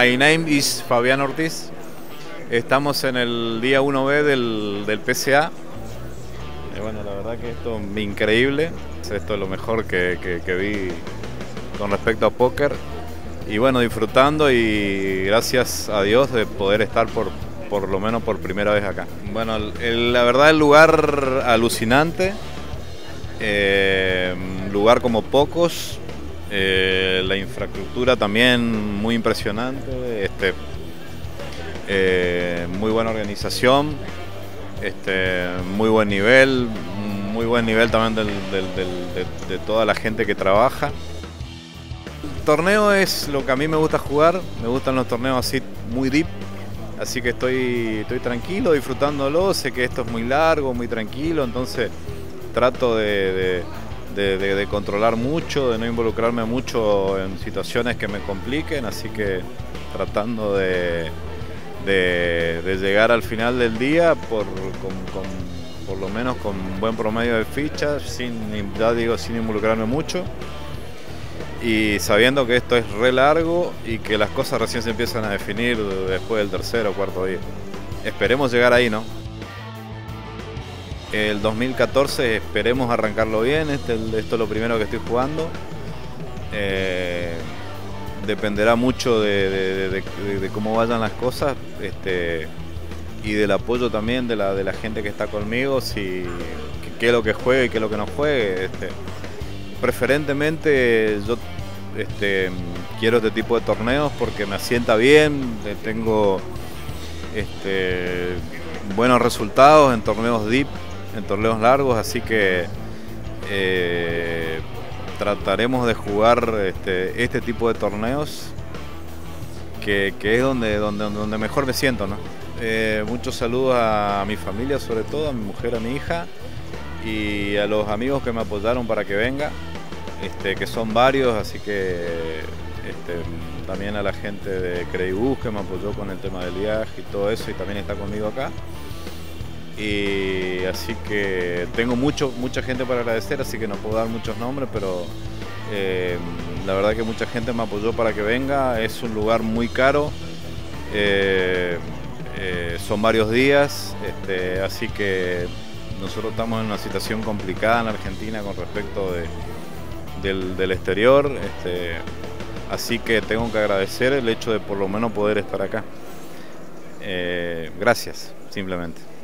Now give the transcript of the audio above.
My name is Fabián Ortiz. Estamos en el día 1B del, del PCA. Y bueno, la verdad que esto es increíble. Esto es lo mejor que, que- que vi con respecto a póker. Y bueno, disfrutando y gracias a Dios de poder estar por, por lo menos por primera vez acá. Bueno, el- la verdad el lugar alucinante. Eh, lugar como pocos. Eh, la infraestructura también muy impresionante. Este, eh, muy buena organización. Este, muy buen nivel. Muy buen nivel también de, toda la gente que trabaja. El torneo es lo que a mí me gusta jugar. Me gustan los torneos así muy deep. Así que estoy, estoy tranquilo, disfrutándolo. Sé que esto es muy largo, muy tranquilo. Entonces trato de- de- de- controlar mucho, de no involucrarme mucho en situaciones que me compliquen, así que tratando de, de- llegar al final del día por, con- por lo menos con un buen promedio de fichas, sin, ya digo, sin involucrarme mucho y sabiendo que esto es re largo y que las cosas recién se empiezan a definir después del tercer o cuarto día. Esperemos llegar ahí, ¿no? El 2014 esperemos arrancarlo bien, este, esto es lo primero que estoy jugando. Eh, dependerá mucho de, cómo vayan las cosas este, y del apoyo también de la, de la gente que está conmigo, si qué- es lo que juegue y qué es lo que no juegue. Este, preferentemente yo este, quiero este tipo de torneos porque me asienta bien, tengo este, buenos resultados en torneos deep, en torneos largos, así que eh, trataremos de jugar este, este tipo de torneos que, es donde, donde, donde mejor me siento. ¿no? Eh, muchos saludos a mi familia, sobre todo a mi mujer, a mi hija y a los amigos que me apoyaron para que venga, este, que son varios, así que este, también a la gente de Creibus que me apoyó con el tema del viaje y todo eso y también está conmigo acá. Y así que tengo mucho, mucha gente para agradecer, así que no puedo dar muchos nombres, pero eh, la verdad que mucha gente me apoyó para que venga. Es un lugar muy caro, eh, eh, son varios días, este, así que nosotros estamos en una situación complicada en Argentina con respecto de, del, exterior, este, así que tengo que agradecer el hecho de por lo menos poder estar acá. Gracias, simplemente.